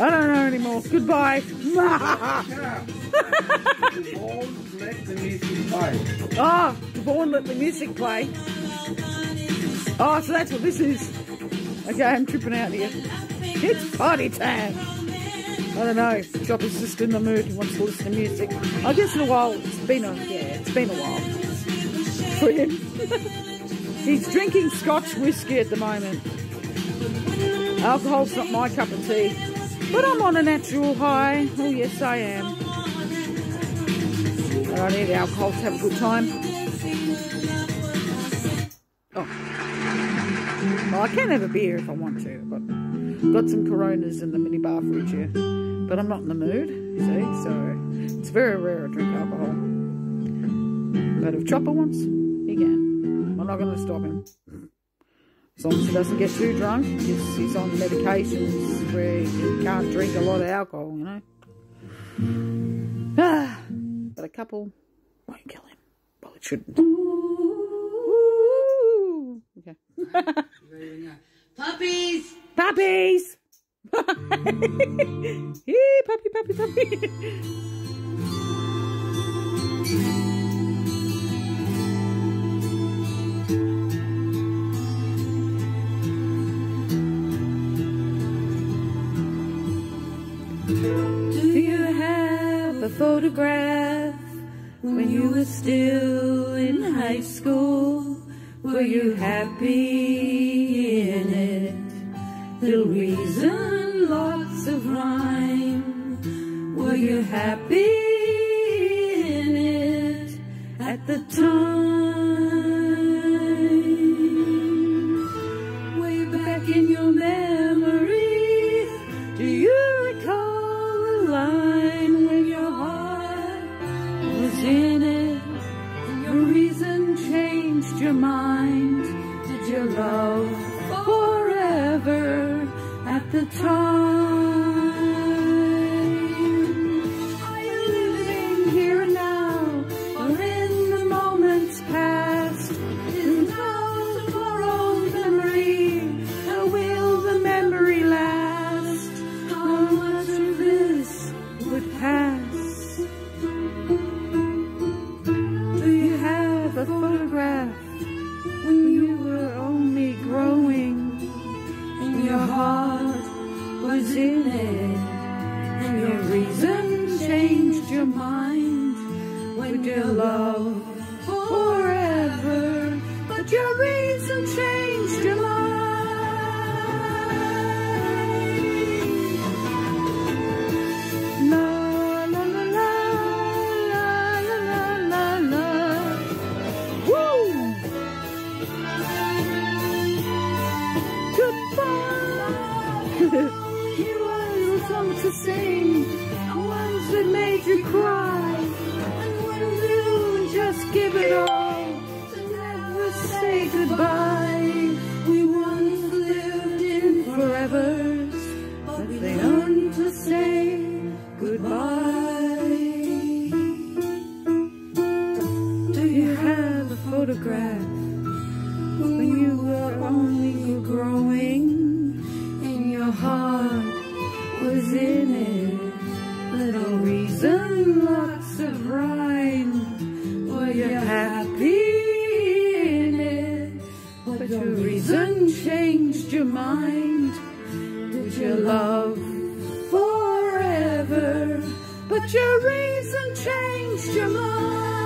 I don't know anymore. Goodbye. Ah, oh, Devon let the music play. Oh, so that's what this is. Okay, I'm tripping out here. It's party time. I don't know. Chopper's just in the mood. He wants to listen to music. I guess in a while, it's been a yeah, it's been a while for him. He's drinking Scotch whiskey at the moment. Alcohol's not my cup of tea, but I'm on a natural high. Oh yes, I am. I need alcohol to have a good time. Oh, well, I can have a beer if I want to. But I've got some Coronas in the minibar fridge here, but I'm not in the mood. See, so it's very rare I drink alcohol. But if Chopper wants, he can. I'm not going to stop him. As long as he doesn't get too drunk, he's, he's on medications where he can't drink a lot of alcohol, you know. Ah, but a couple won't kill him. Well, it shouldn't. Ooh. Okay. Puppies! Puppies! hey, puppy, puppy, puppy. photograph when you were still in high school? Were you happy in it? Little reason, lots of rhyme. Were you happy in it at the time? the throne. dear love, forever. But your reason changed your mind. La la la la la la la la. Woo. life. Here are little song to sing, the ones that made you cry it all to never say goodbye. We once lived in forevers, but they learned to say goodbye. Did you love forever? But your reason changed your mind.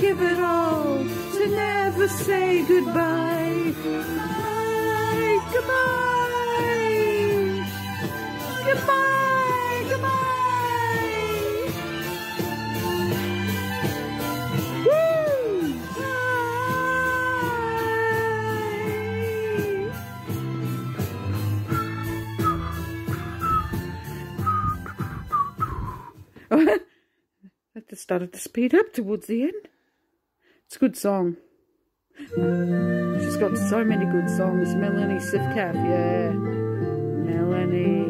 Give it all to never say goodbye? Goodbye, Goodbye. Goodbye. Goodbye. Woo. That just started to speed up towards the end. It's a good song. She's got so many good songs. Melanie Safka, yeah. Melanie.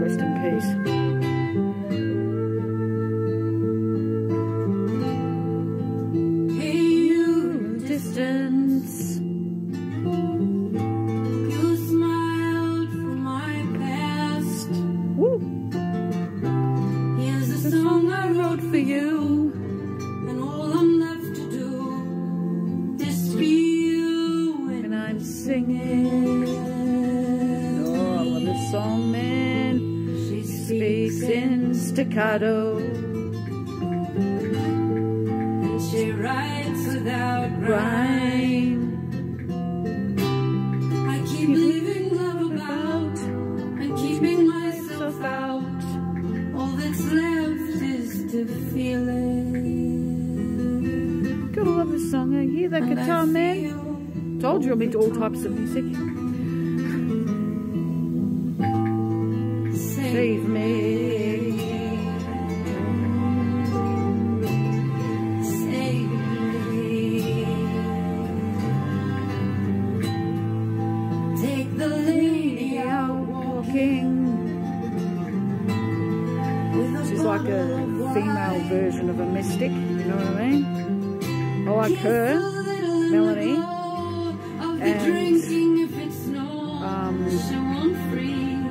Rest in peace. Staccato. and she writes without rhyme. Rhyme. I keep leaving love about and keeping myself out. All that's left is to feel it. Gotta love this song. I hear that And guitar, man? Told you I'm into all types of music. Like her. Melanie, and, um,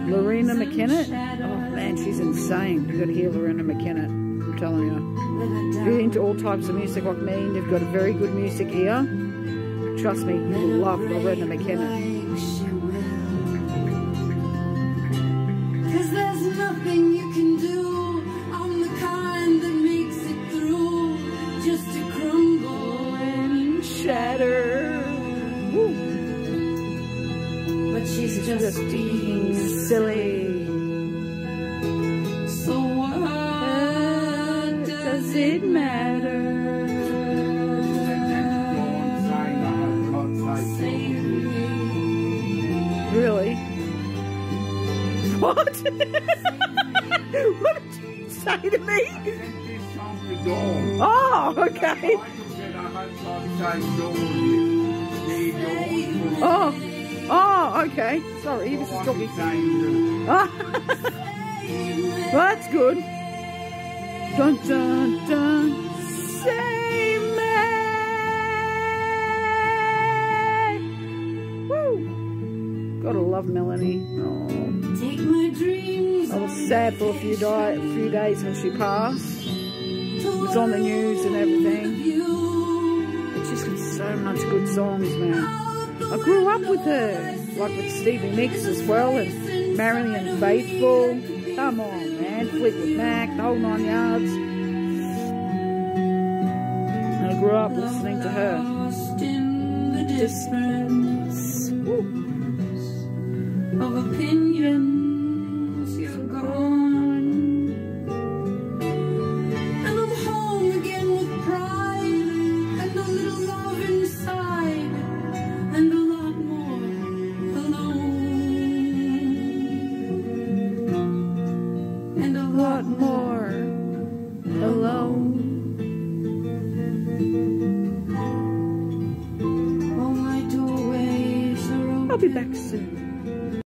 Lorena. Oh man, she's insane. You've gotta hear Lorena McKenna. I'm telling you. If you're into all types of music like me and you've got a very good music ear, trust me, you will love Lorena McKenna. 'Cause there's nothing you can do. She's Just being silly. So what does it matter? Really? What? what did you say to me? Oh, okay. Oh, oh, okay. Sorry, this just talking. Ah, well, that's good. Dun dun dun. Save me. Woo. Gotta love Melanie. Oh. Take my dreams. I was sad for a few, di- a few days when she passed. It was on the news and everything. But she's got so much good songs, man. I grew up with her, like with Stevie Nicks as well, and Marianne Faithfull. Come on, man. Fleetwood Mac, the whole nine yards. And I grew up listening to her. Lost in the difference of opinions.